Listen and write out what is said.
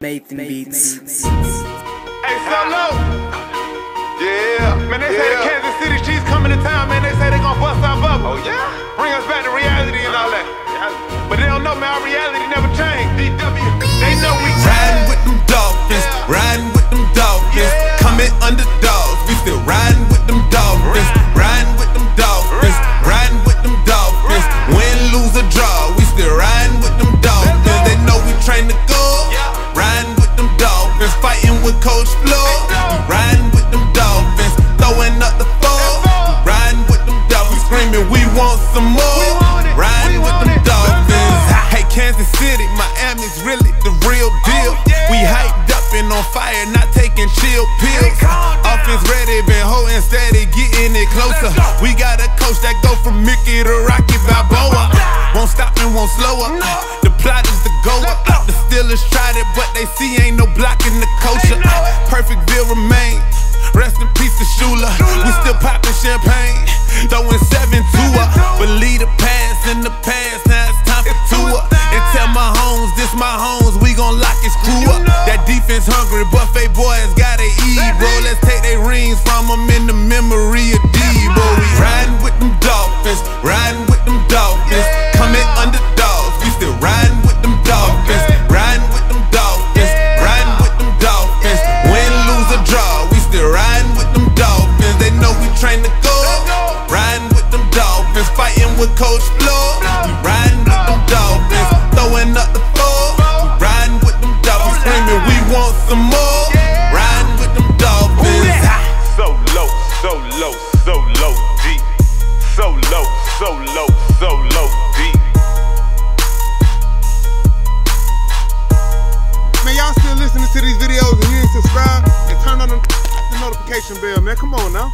Nathan Beats. Hey, Solo! Yeah. Man, they say the. Kansas City Chiefs coming to town, man. They say they gonna bust our bubble. Oh, yeah? Bring us back to reality and all that. But they don't know, man, our reality never changed. DW, fighting with Coach Flo. go. Riding with them dolphins, throwing up the four. Riding with them dolphins, screaming, we want some more. We want it. Riding with them dolphins. Hey, Kansas City, Miami's really the real deal. Oh. We hyped up and on fire, not taking chill pills. Offense ready, been holding steady, getting it closer. We got a coach that go from Mickey to Rocky Balboa. Won't stop and won't slow up. The plot is to go up. The Steelers tried it, but they see ain't no blocking the still popping champagne, throwing seven to her. Leave the past in the past, now it's time for It's tour. And tell Mahomes, this my homes, we gon' lock his crew You up. That defense hungry, buffet boys gotta we train to go. Riding with them dolphins, fighting with Coach Flo. We riding with them dolphins, throwing up the four. We riding with them dolphins, screaming we want some more. Riding with them dolphins. So low, so low, so low, deep. So low, so low, so low, deep. Man, y'all still listening to these videos and you ain't subscribed? And turn on the, the notification bell, man. Come on now.